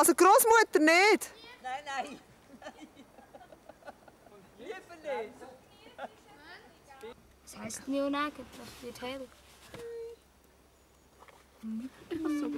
Also Großmutter nicht? Nein, nein. Lieber nicht. Was heisst Neonagen? Das wird hell. Schweizer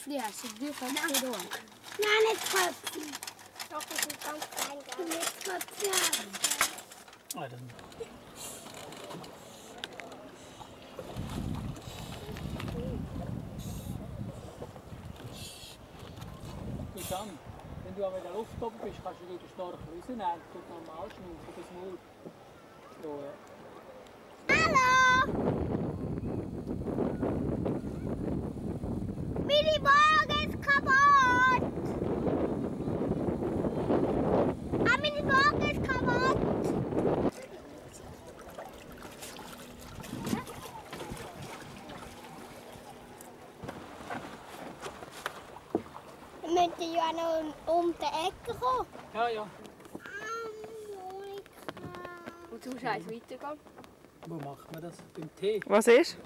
kannst Köpfchen essen. Du Köpfchen da. Nein, nicht Köpfchen. Doch, das sind ganz klein, gell? Nicht Köpfchen. Ah, das Und dann, wenn du an der Luft oben bist, kannst du den Storch rausnehmen und normal schnaufen, das Maul. So, ja. Müssen ja noch um die Ecke kommen. Ja, ja. Und du scheiß weitergehen. Wo macht man das? Beim Tee? Was ist?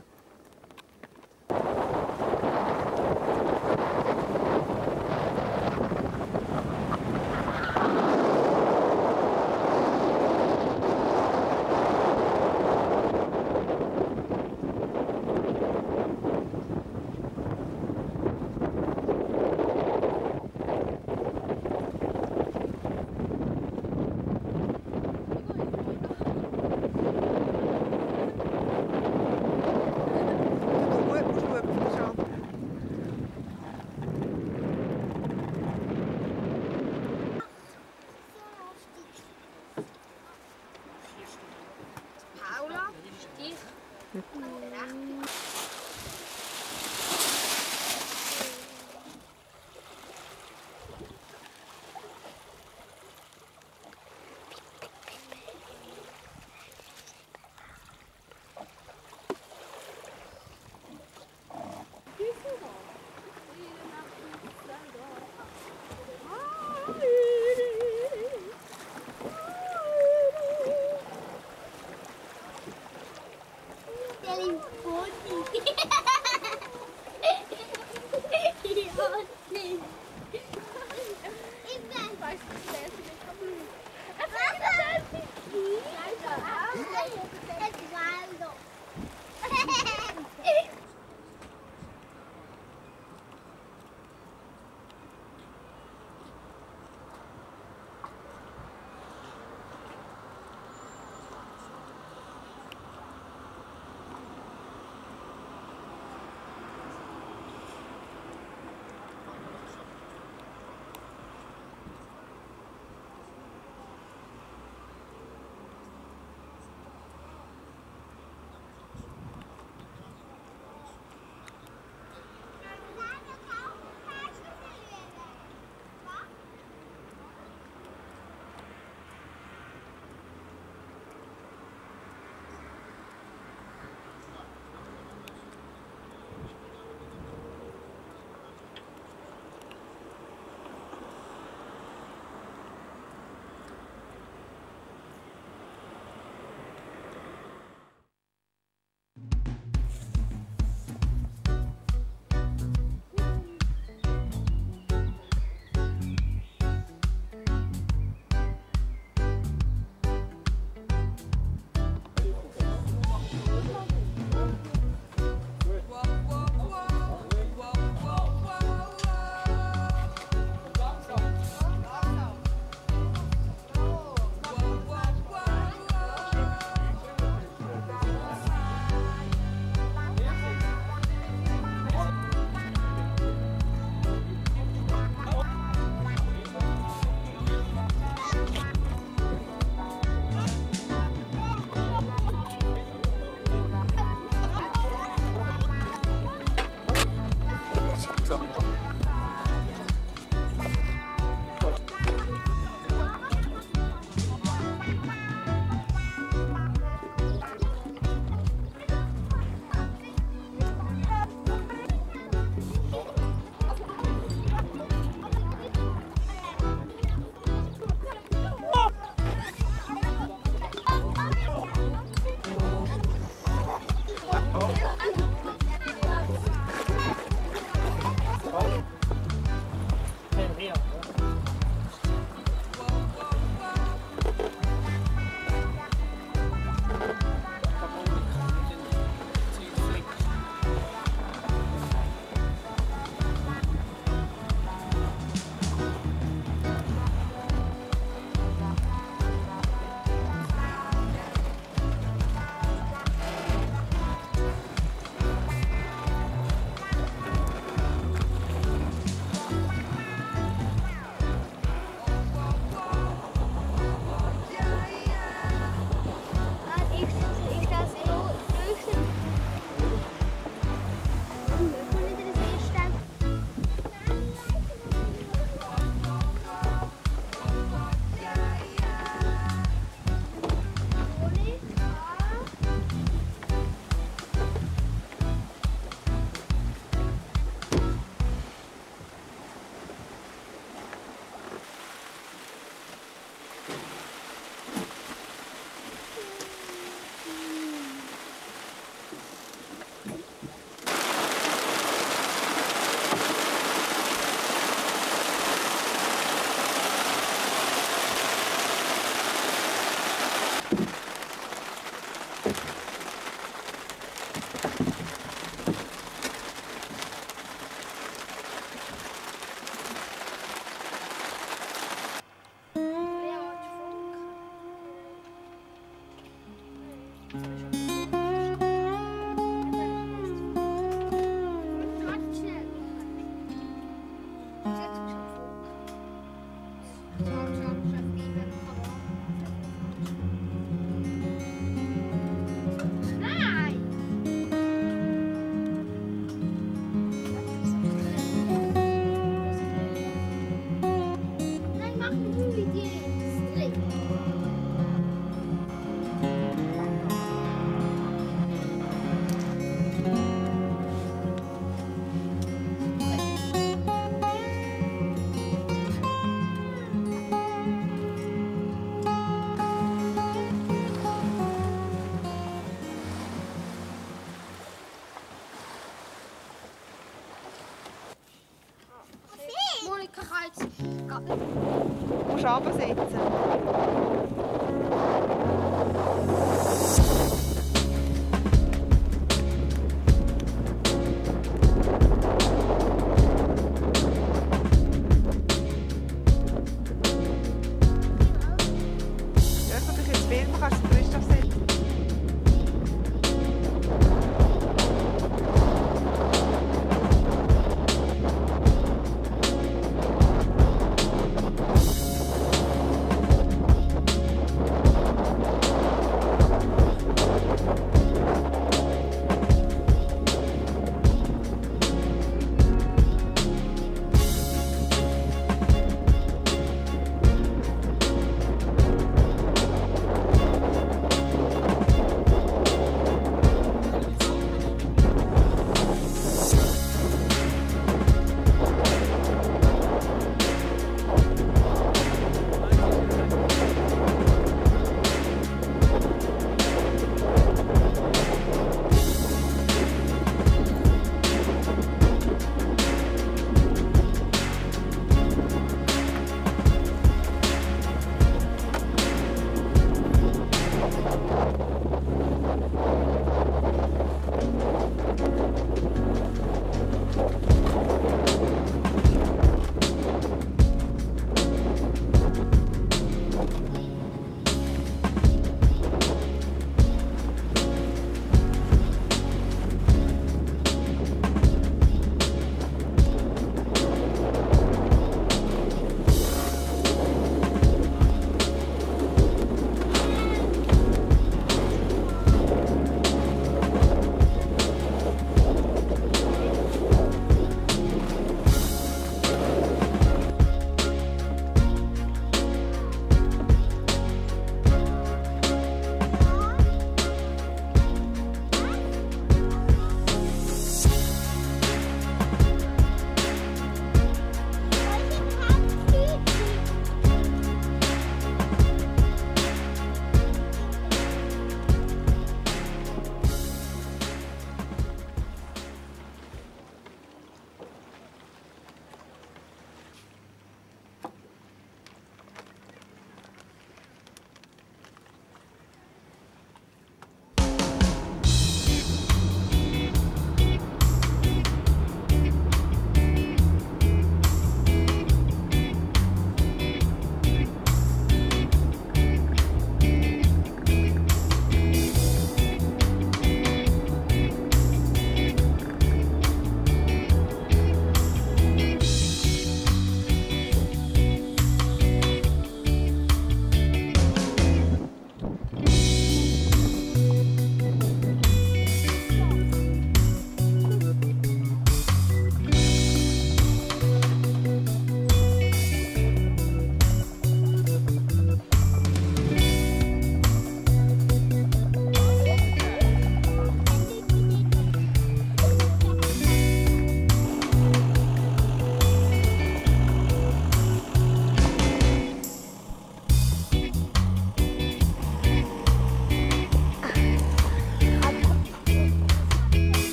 tropa, aí